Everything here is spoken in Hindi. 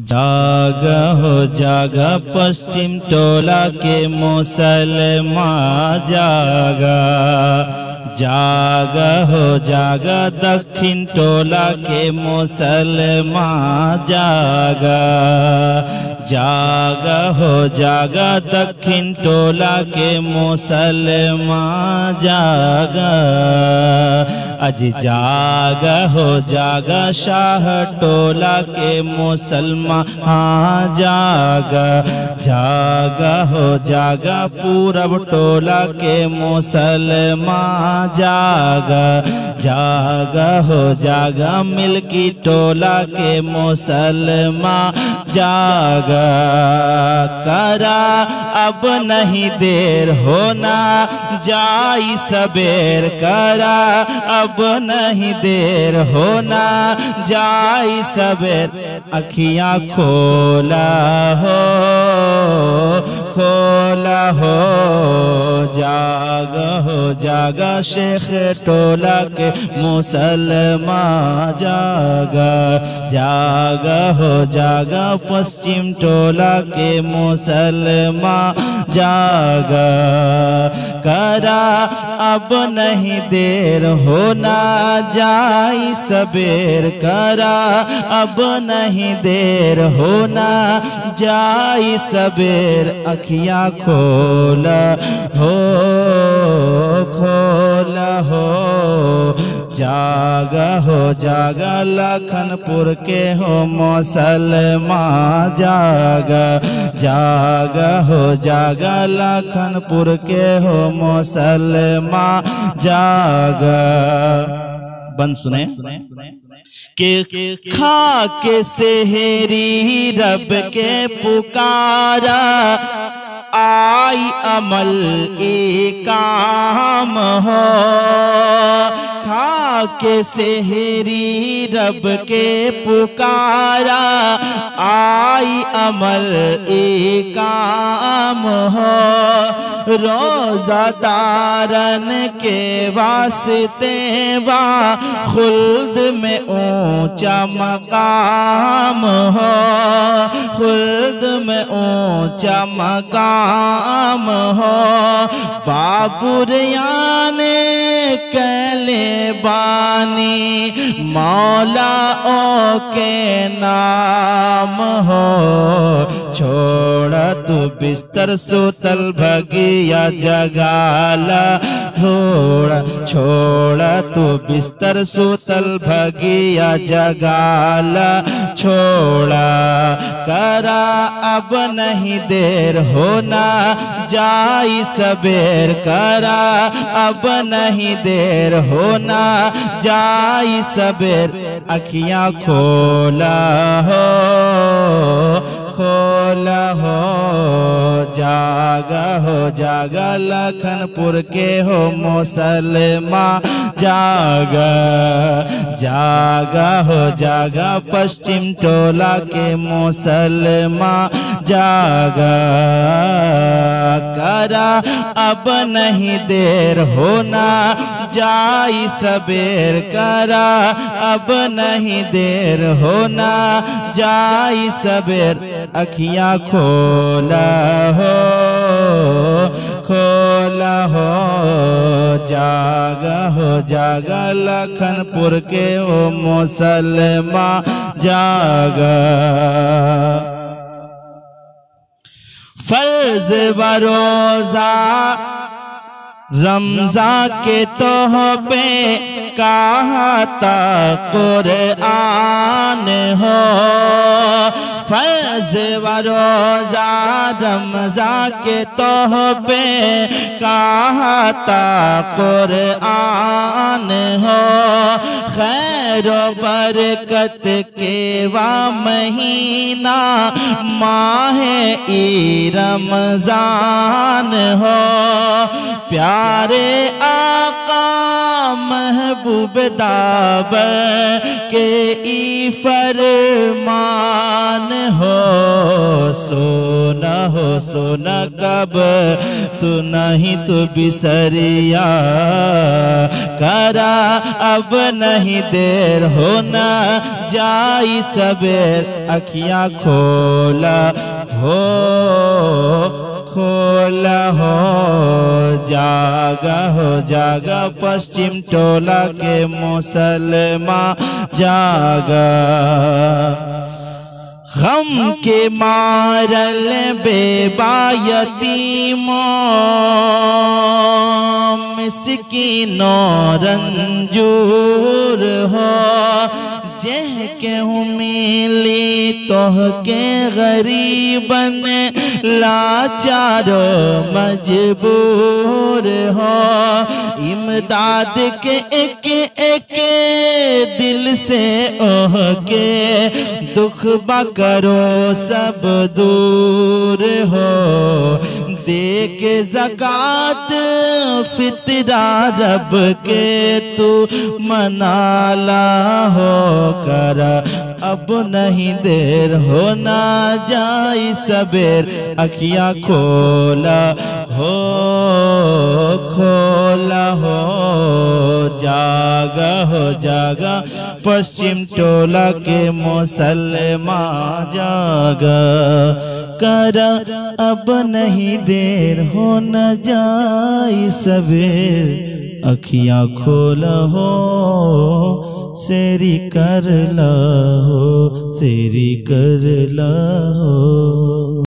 जाग हो जागा, पश्चिम टोला के मुसलमान जागा। जागा हो जागा, दक्षिण टोला के मुसलमान जागा। जागा हो जागा, दक्षिण टोला के मुसलमान जागा। अज जाग हो जागा, शाह टोला के मुसलमान। हाँ जाग, जागा हो जागा, पूरब टोला के मुसलमान। जाग जाग हो जागा, मिल्की टोला के मुसलमान। जागा करा। अब नहीं देर होना, जाई सबेर करा। अब नहीं देर होना, जाई सबेर। अखियाँ खोला हो खोला हो, जाग हो, जागा शेख टोला के मुसलमान जागा। जागा हो जागा, पश्चिम टोला के मुसलमान जागा। करा, अब नहीं देर होना जाई सबेर। करा, अब नहीं देर होना जाई सबेर। अखियाँ खोला हो। जागा लखनपुर के हो मुसलमान जाग। जाग हो, जाग लखनपुर के हो मुसलमान जाग। बन सुने। के खा के सेहरी रब के पुकारा। आई अमल एक काम हो। के सेहरी रब के पुकारा आई अमल एक काम हो। रोजा दारन के वास्ते वा खुल्द में ऊँचा मकाम हो। खुल्द में ऊँचा मकाम हो। बाबुरियाने कैले बानी मौला ओ के नाम हो। छोड़ा तू बिस्तर सोतल भगिया जगाला। थोड़ा छोड़ा तू बिस्तर सोतल भगिया जगाला। छोड़ा, करा अब नहीं देर होना, जाई सबेर करा अब नहीं देर होना, जाई सबेर अखियाँ खोला हो। जागा हो जागा, लखनपुर के हो मुसलमान जागा जागा हो जागा, पश्चिम टोला के मुसलमान जागा, करा, अब नहीं देर होना, जाई सबेर करा, अब नहीं देर होना, जाई सबेर, अखियाँ खोला हो। खोला हो, जागा हो, जागा लखनपुर के ओ मुसलमा, जागा। फ़र्ज़ बरोजा रमजा के तोह पे कहता कुरआन हो। फ़र्ज़ वरोजा रमजा के तोह पे था कुरआन हो। खैर बरकत के वा महीना माह ई रमज़ान हो। प्यारे आका महबूब दाबर के ई फरमान हो। सोना हो, सोना कब? तू नहीं तू बिसरिया। करा अब नहीं दे देर होना जाई सबेर, अखियाँ खोला हो खोला हो, जागा हो, जागा पश्चिम टोला के मुसलमा जागा। गम के मारल बेबायतीमों मिसकीनो रंजूर हो। जह के मिली तोह के गरीबन, लाचारो मजबूर हो। इमदाद के एक एक दिल से ओह के दुख बकरो सब दूर हो। दे के जक़ात फितरा रब के तू मनाला हो, कर अब नहीं देर हो ना जाई सबेर। अखियाँ खोला हो खोला हो, जागा हो, जागा। पश्चिम टोला के मुसलमान जागा। कर अब नहीं देर हो न जाई सवेर अखियाँ खोला हो सेरी कर ला हो शेरी कर ला हो